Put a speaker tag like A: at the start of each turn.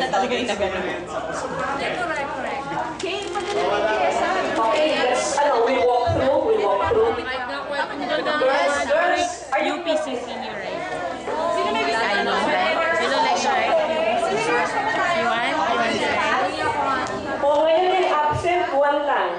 A: pala talaga yung nagano. Correct, correct. Okay, magaling kaya sa
B: Ano, we walk through, we walk through. Girls, girls, are you UPC senior right? Sino may gusto? Sino lecture? Iwan? Iwan Kung ngayon absent, one lang.